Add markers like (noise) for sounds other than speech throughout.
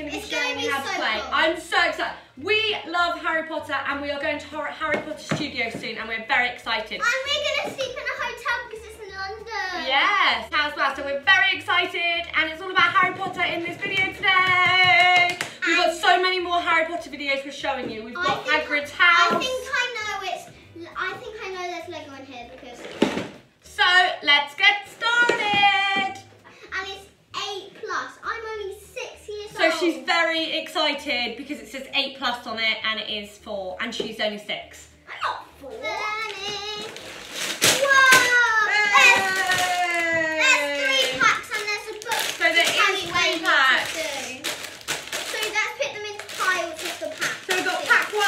going to be It's showing gonna be how to so play. cool. I'm so excited. We love Harry Potter and we are going to Harry Potter Studio soon and we're very excited. And we're gonna sleep in a hotel because it's in London. Yes, as well. So we're very excited and it's all about Harry Potter in this video today. We've got so many more Harry Potter videos we're showing you. We've got Hagrid's house. Excited because it says 8 plus on it and it is 4 and she's only 6. I'm not four. Learning. Whoa! There's, there's three packs and there's a book. So there to tell is you three what to packs. do. So let's put them into piles of the packs. So we've got pack 1,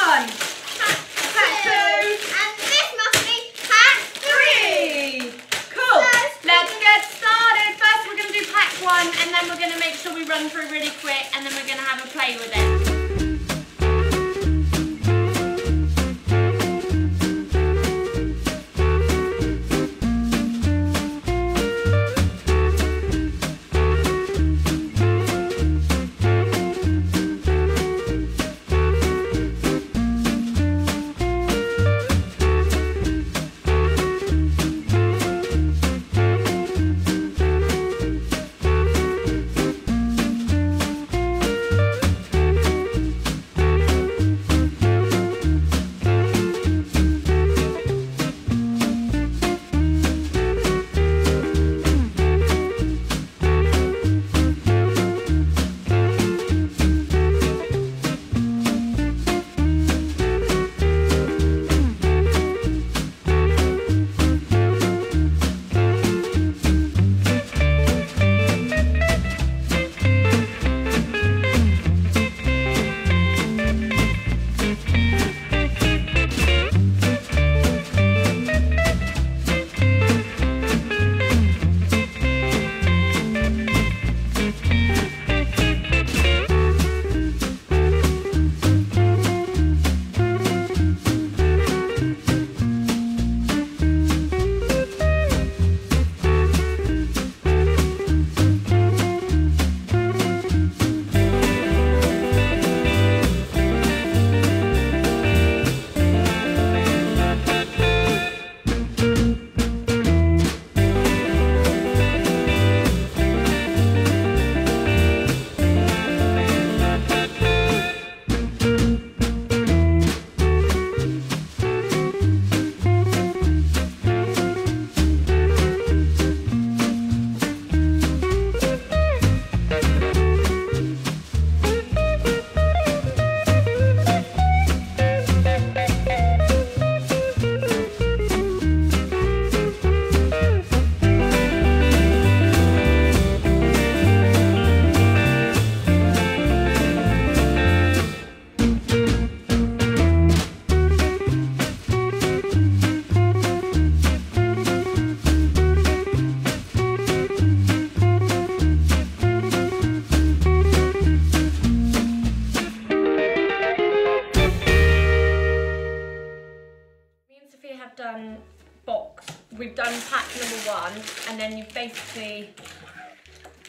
Pack pack two. And this must be pack three. 3. Cool. First, Let's get started. First we're going to do pack 1 and then we're going to make sure we run through really quick and then we're going to have a play with it.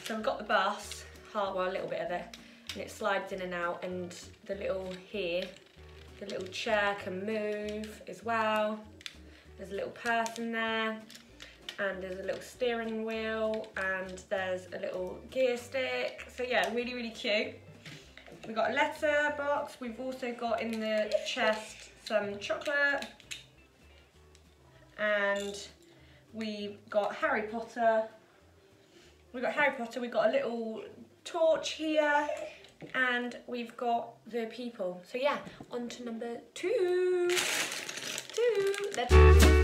So I've got the bus, hard well, a little bit of it, and it slides in and out, and the little here, the little chair can move as well. There's a little person there, and there's a little steering wheel, and there's a little gear stick. So yeah, really, really cute. We've got a letter box. We've also got in the chest some chocolate. And we've got Harry Potter. We've got Harry Potter. We've got a little torch here. And we've got the people. So yeah, on to number two. Two. Let's...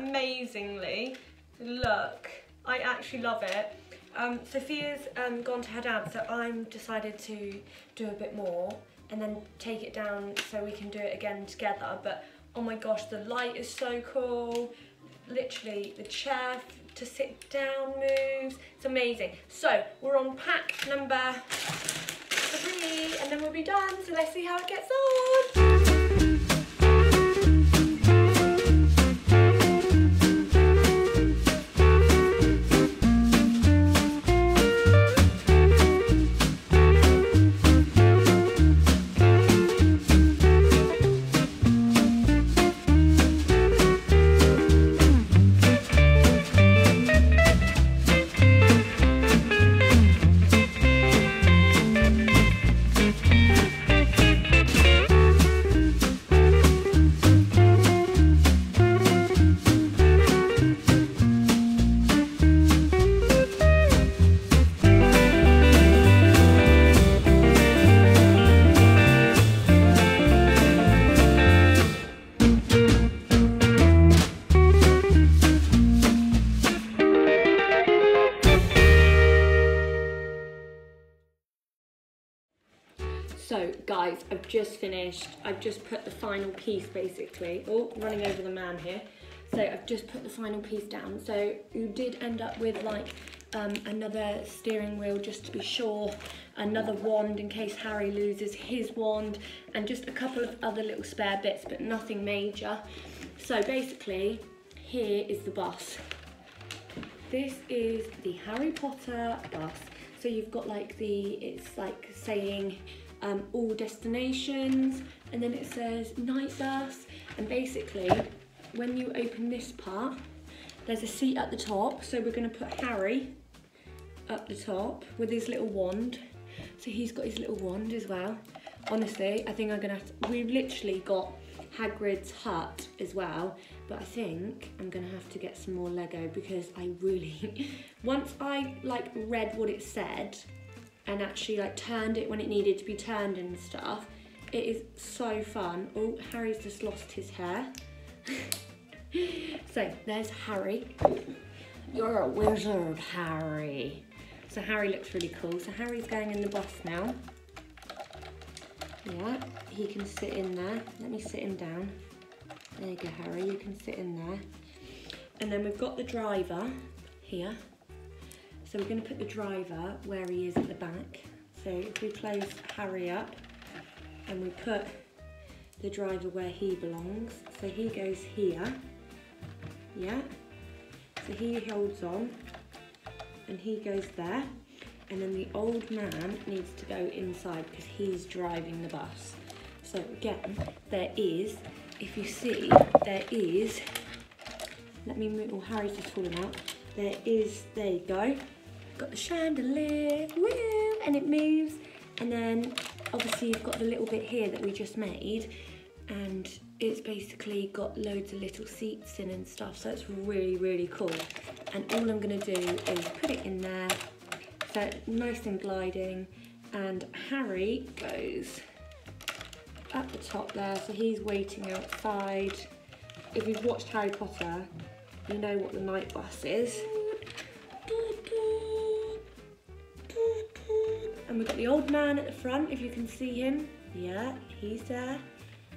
amazingly. Look, I actually love it. Um, Sophia's um, gone to her dad, so I'm decided to do a bit more and then take it down so we can do it again together. But oh my gosh, the light is so cool. Literally, the chair to sit down moves. It's amazing. So we're on pack number three and then we'll be done. So let's see how it gets on. So guys, I've just finished. I've just put the final piece basically. Oh, running over the man here. So I've just put the final piece down. So you did end up with like um, another steering wheel just to be sure, another wand in case Harry loses his wand, and just a couple of other little spare bits, but nothing major. So basically, here is the bus. This is the Harry Potter bus. So you've got like the, it's like saying um, all destinations, and then it says Knight Bus. And basically, when you open this part, there's a seat at the top. So we're to put Harry up the top with his little wand. So he's got his little wand as well. Honestly, I think I'm to have to, we've literally got Hagrid's hut as well, but I think I'm gonna have to get some more Lego because I really, (laughs) once I like read what it said and actually like turned it when it needed to be turned and stuff, it is so fun. Oh, Harry's just lost his hair. (laughs) so there's Harry. You're a wizard, Harry. So Harry looks really cool. So Harry's going in the bus now. Yeah, he can sit in there. Let me sit him down. There you go, Harry, you can sit in there. And then we've got the driver here. So we're gonna put the driver where he is at the back. So if we close Harry up and we put the driver where he belongs. So he goes here, yeah. So he holds on and he goes there and then the old man needs to go inside because he's driving the bus. So again, there is, if you see, there is, let me move, oh Harry's just falling out. There is, there you go, got the chandelier, woo, and it moves. And then obviously you've got the little bit here that we just made and it's basically got loads of little seats in and stuff. So it's really, really cool. And all I'm gonna do is put it in there so nice and gliding. And Harry goes at the top there, so he's waiting outside. If you've watched Harry Potter, you know what the Knight Bus is. We've got the old man at the front, if you can see him. Yeah, he's there.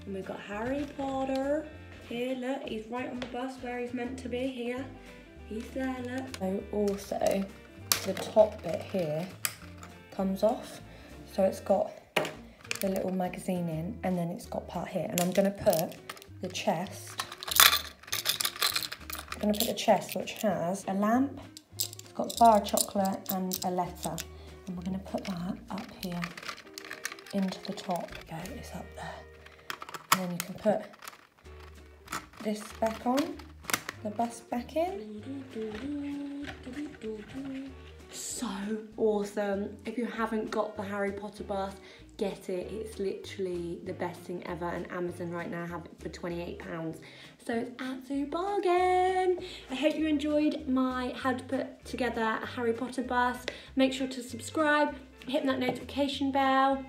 And we've got Harry Potter. Here, look, he's right on the bus where he's meant to be, here. He's there, look. So also, the top bit here comes off. So it's got the little magazine in and then it's got part here. And I'm gonna put the chest, I'm gonna put the chest which has a lamp, it's got bar chocolate and a letter. And we're gonna put that up here into the top. Go, it's up there. And then you can put this back on, the bus back in so awesome. If you haven't got the Harry Potter bus, get it. It's literally the best thing ever and Amazon right now have it for £28. So it's absolute bargain. Hope you enjoyed my how to put together a Harry Potter bus. Make sure to subscribe, hit that notification bell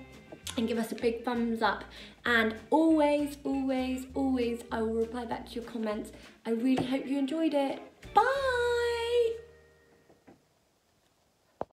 and give us a big thumbs up And always, always, always, I will reply back to your comments. I really hope you enjoyed it. Bye!